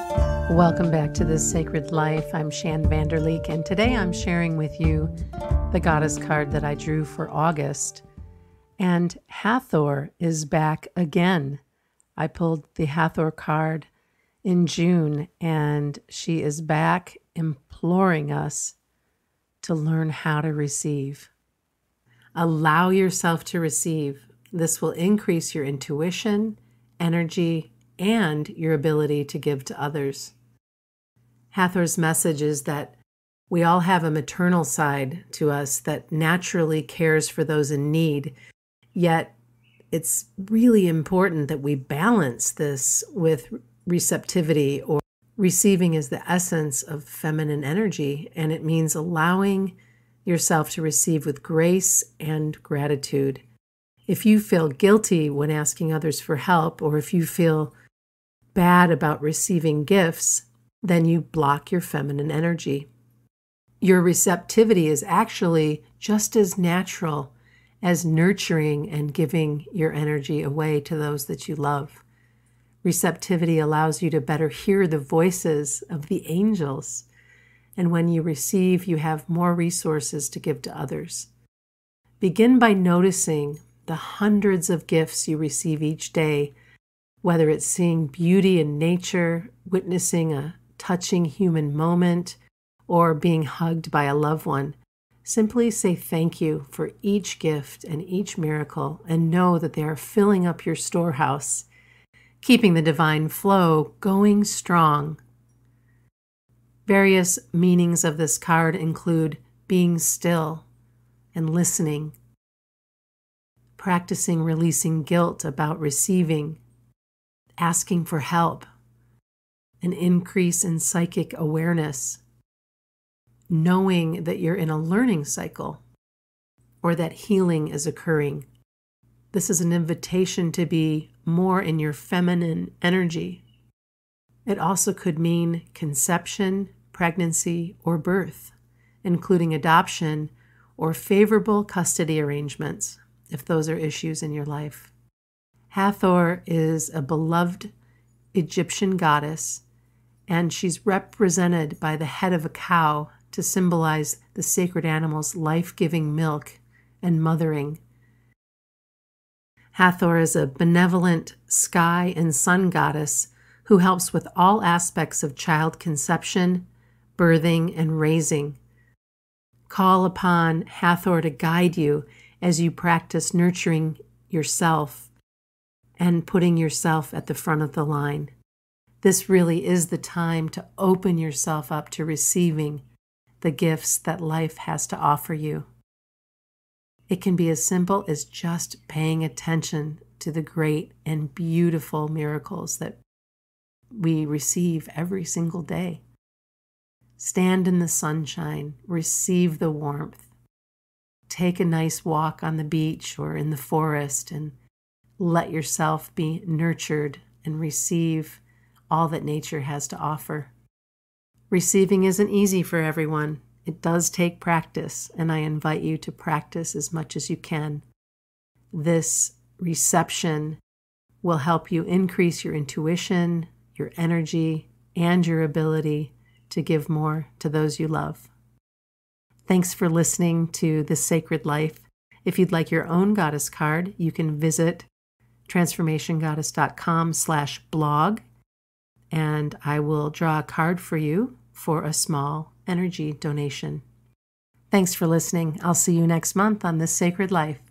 Welcome back to This Sacred Life. I'm Shann Vander Leek, and today I'm sharing with you the goddess card that I drew for August. And Hathor is back again. I pulled the Hathor card in June, and she is back imploring us to learn how to receive. Allow yourself to receive. This will increase your intuition, energy, and your ability to give to others. Hathor's message is that we all have a maternal side to us that naturally cares for those in need, yet it's really important that we balance this with receptivity or receiving is the essence of feminine energy, and it means allowing yourself to receive with grace and gratitude. If you feel guilty when asking others for help, or if you feel bad about receiving gifts, then you block your feminine energy. Your receptivity is actually just as natural as nurturing and giving your energy away to those that you love. Receptivity allows you to better hear the voices of the angels. And when you receive, you have more resources to give to others. Begin by noticing the hundreds of gifts you receive each day whether it's seeing beauty in nature, witnessing a touching human moment, or being hugged by a loved one. Simply say thank you for each gift and each miracle and know that they are filling up your storehouse, keeping the divine flow going strong. Various meanings of this card include being still and listening, practicing releasing guilt about receiving asking for help, an increase in psychic awareness, knowing that you're in a learning cycle or that healing is occurring. This is an invitation to be more in your feminine energy. It also could mean conception, pregnancy, or birth, including adoption or favorable custody arrangements, if those are issues in your life. Hathor is a beloved Egyptian goddess, and she's represented by the head of a cow to symbolize the sacred animal's life giving milk and mothering. Hathor is a benevolent sky and sun goddess who helps with all aspects of child conception, birthing, and raising. Call upon Hathor to guide you as you practice nurturing yourself and putting yourself at the front of the line. This really is the time to open yourself up to receiving the gifts that life has to offer you. It can be as simple as just paying attention to the great and beautiful miracles that we receive every single day. Stand in the sunshine, receive the warmth, take a nice walk on the beach or in the forest, and let yourself be nurtured and receive all that nature has to offer. Receiving isn't easy for everyone. It does take practice, and I invite you to practice as much as you can. This reception will help you increase your intuition, your energy, and your ability to give more to those you love. Thanks for listening to The Sacred Life. If you'd like your own goddess card, you can visit transformationgoddess.com slash blog, and I will draw a card for you for a small energy donation. Thanks for listening. I'll see you next month on This Sacred Life.